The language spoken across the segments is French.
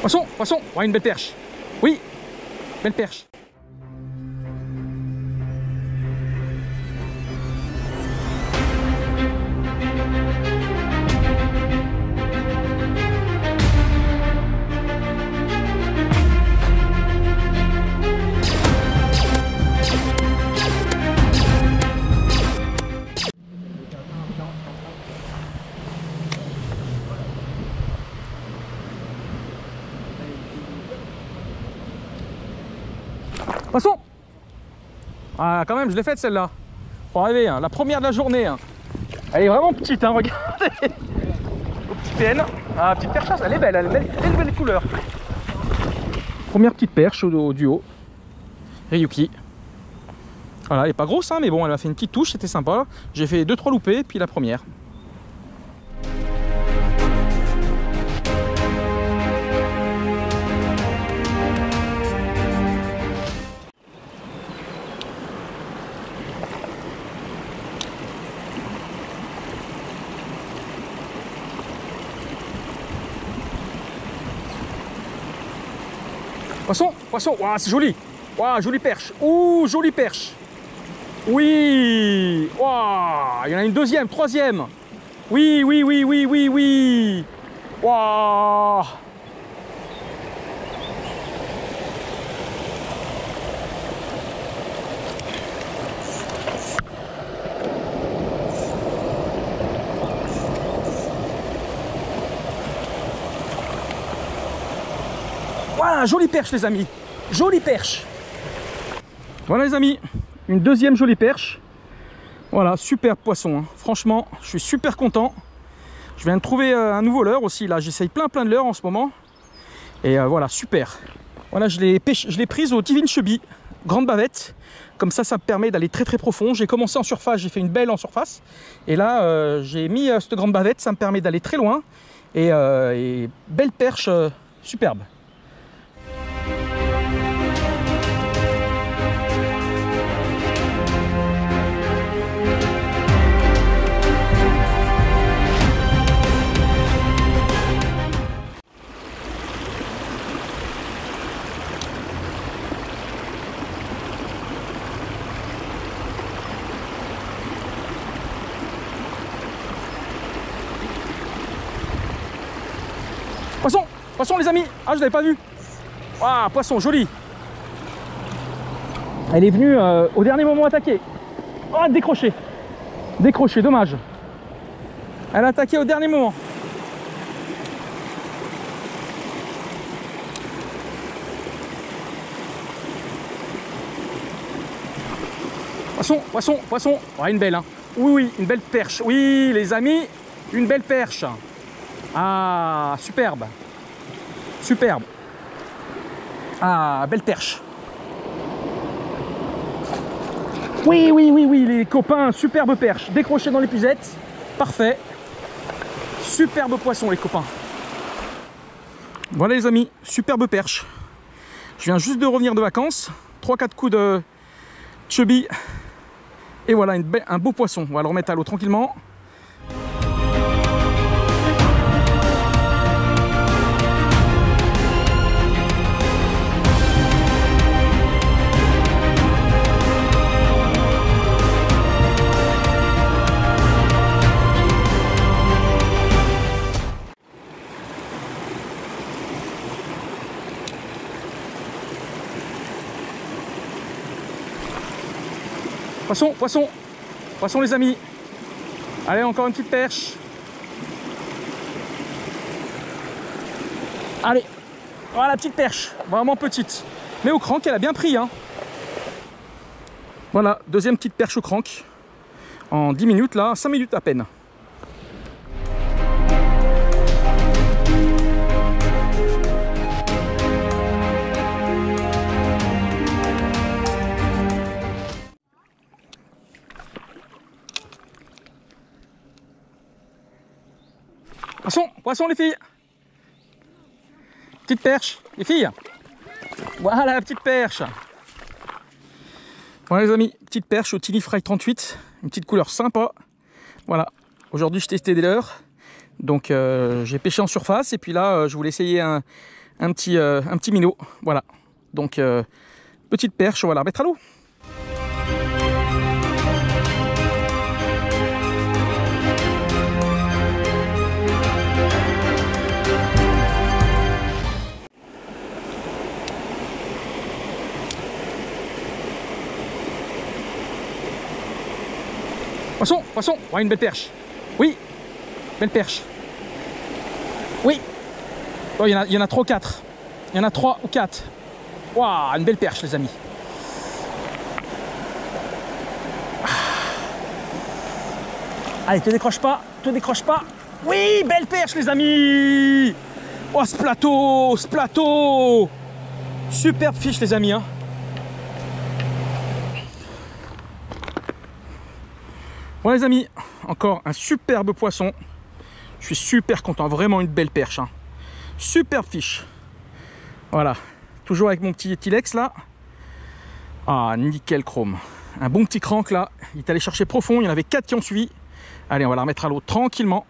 Poisson, poisson, une belle perche. Oui, belle perche. Ah, quand même, je l'ai faite celle-là. Faut rêver, hein. la première de la journée. hein. Elle est vraiment petite, hein, regardez. Au petit. Ah, petite perche, elle est belle, elle est belle, elle belle couleur. Première petite perche au, au duo. Ryuki. Voilà, elle est pas grosse, hein, mais bon, elle a fait une petite touche, c'était sympa. J'ai fait 2-3 loupés, puis la première. Poisson, poisson, Ouah, c'est joli. Ouah, jolie perche. Ouh, jolie perche. Oui. Ouah, il y en a une deuxième, troisième. Oui, oui, oui, oui, oui, oui. Ouah. Voilà, jolie perche les amis. Jolie perche. Voilà les amis, une deuxième jolie perche. Voilà, super poisson. hein. Franchement, je suis super content. Je viens de trouver euh, un nouveau leurre aussi. Là, j'essaye plein plein de leurres en ce moment. Et euh, voilà, super. Voilà, je l'ai pêche- je l'ai prise au Divine Chubby, grande bavette. Comme ça, ça me permet d'aller très très profond. J'ai commencé en surface, j'ai fait une belle en surface. Et là, euh, j'ai mis cette grande bavette, ça me permet d'aller très loin. Et, belle perche, superbe. Poisson Poisson les amis. Ah je l'avais pas vu. Ah poisson joli. Elle est venue euh, au dernier moment attaquer. Oh décroché. Décroché, dommage. Elle a attaqué au dernier moment. Poisson, poisson, poisson. Ouais une belle hein. Oui oui, une belle perche. Oui les amis, une belle perche ah, superbe. Superbe. Ah, belle perche. Oui, oui, oui, oui, les copains, superbe perche. Décroché dans l'épuisette. Parfait. Superbe poisson, les copains. Voilà, les amis, superbe perche. Je viens juste de revenir de vacances. 3-4 coups de chubby. Et voilà, un beau poisson. On va le remettre à l'eau tranquillement. Poisson, poisson, poisson les amis. Allez, encore une petite perche. Allez, voilà la petite perche, vraiment petite. Mais au crank, elle a bien pris. Hein. Voilà, deuxième petite perche au crank. En 10 minutes là, 5 minutes à peine. Poisson, les filles Petite perche, les filles Voilà la petite perche Voilà les amis, petite perche au Tilly Fry 38, une petite couleur sympa. Voilà, aujourd'hui je testais des leurres, donc euh, j'ai pêché en surface et puis là euh, je voulais essayer un, un petit, euh, un petit minot. Voilà. Donc, petite perche, on va la remettre à l'eau. Poisson, poisson, une belle perche. Oui, belle perche. Oui. Oh, il, y en a, il y en a 3 ou 4. Il y en a 3 ou 4. Waouh, une belle perche, les amis. Ah. Allez, te décroche pas, te décroche pas. Oui, belle perche, les amis. Oh, ce plateau, ce plateau. Superbe fiche, les amis. Hein. Bon les amis, encore un superbe poisson. Je suis super content, vraiment une belle perche. Hein. Superbe fiche. Voilà, toujours avec mon petit Tilex là. Ah, nickel chrome. Un bon petit crank là. Il est allé chercher profond, il y en avait 4 qui ont suivi. Allez, on va la remettre à l'eau tranquillement.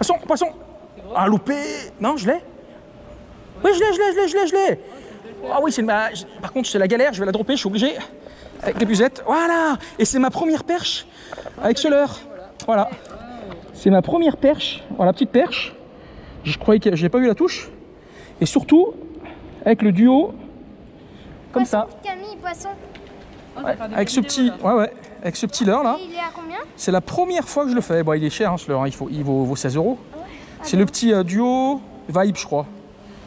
C'est gros. Ah loupé. Non, je l'ai. Oui, je l'ai, je l'ai, je l'ai, je l'ai, je l'ai. Ah oui, c'est ma... par contre, c'est la galère, je vais la dropper, je suis obligé. Avec les buzettes. Voilà. Et c'est ma première perche avec ce leurre. Voilà. C'est ma première perche. Voilà, petite perche. Je croyais que j'ai pas vu la touche. Et surtout, avec le duo, comme ça. Camille, poisson. Ah, Ouais, avec ce petit, vidéos, ouais, ouais, avec ce petit leurre là. Et il est à combien C'est la première fois que je le fais. Bon, il est cher, hein, ce leurre. hein. Il, faut, il vaut, vaut 16 euros. C'est le petit euh, duo Vibe, je crois.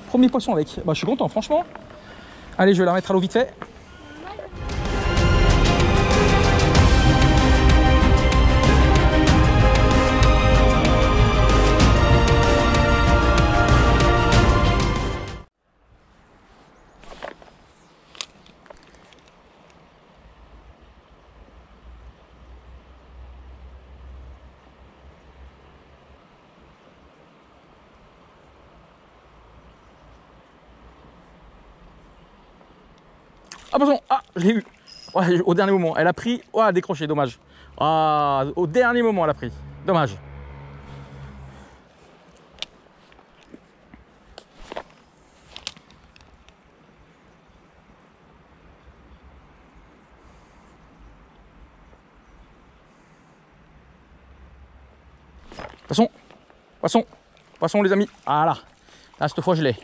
Premier poisson avec. Bah, je suis content, franchement. Allez, je vais la mettre à l'eau vite fait. Ah, poisson Ah, je l'ai eu. Ouais, au dernier moment. Elle a pris. Oh, décroché, dommage. Ah, au dernier moment, elle a pris. Dommage. Poisson, poisson, poisson les amis. Ah là, là cette fois je l'ai.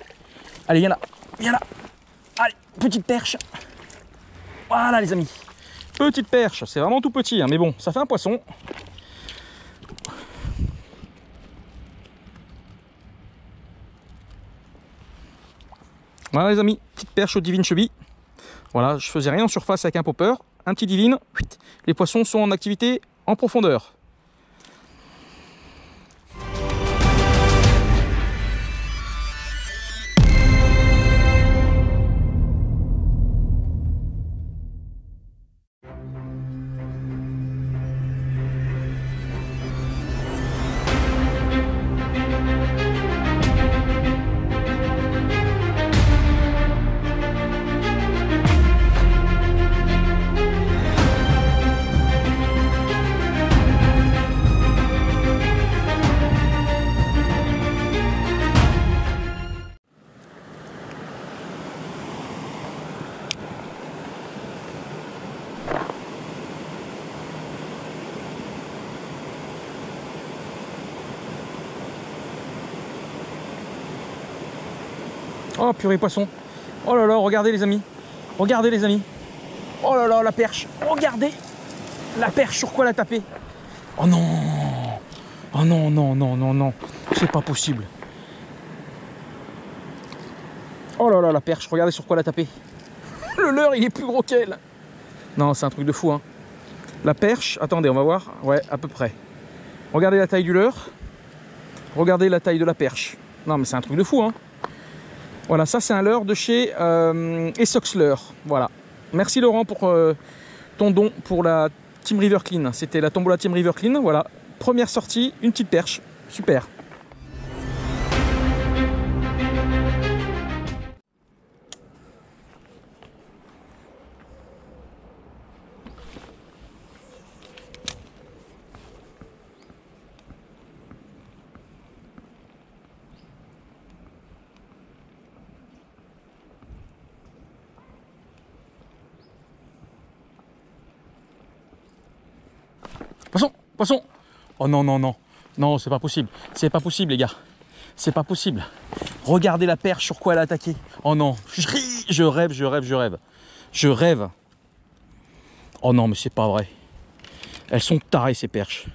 Allez, viens là, viens là. Allez, petite perche. Voilà les amis. Petite perche, c'est vraiment tout petit, hein, mais bon, ça fait un poisson. Voilà les amis, petite perche au divine cheville. Voilà, je faisais rien en surface avec un popper. Un petit divine. Les poissons sont en activité en profondeur. Oh purée poisson. Oh là là, regardez les amis. Regardez les amis. Oh là là, la perche. Regardez la perche sur quoi elle a tapé. Oh non. Oh non, non, non, non, non. C'est pas possible. Oh là là, la perche. Regardez sur quoi elle a tapé. Le leurre, il est plus gros qu'elle. Non, c'est un truc de fou. Hein. La perche, attendez, on va voir. Ouais, à peu près. Regardez la taille du leurre. Regardez la taille de la perche. Non, mais c'est un truc de fou, hein. Voilà, ça c'est un leurre de chez euh, Essox Leurre. Voilà. Merci Laurent pour euh, ton don pour la Team River Clean. C'était la tombola Team River Clean. Voilà. Première sortie, une petite perche. Super. Poisson. Oh non, non, non. Non, c'est pas possible. C'est pas possible, les gars. C'est pas possible. Regardez la perche sur quoi elle a attaqué. Oh non. Je, rêve, je rêve, je rêve. Je rêve. Oh non, mais c'est pas vrai. Elles sont tarées, ces perches.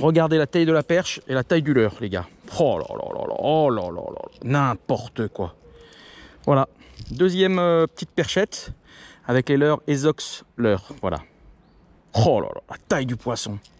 Regardez la taille de la perche et la taille du leurre, les gars. Oh là là là là. Oh là là là. N'importe quoi. Voilà. Deuxième euh, petite perchette avec les leurres Esox leurre. Voilà. Oh là là, la taille du poisson.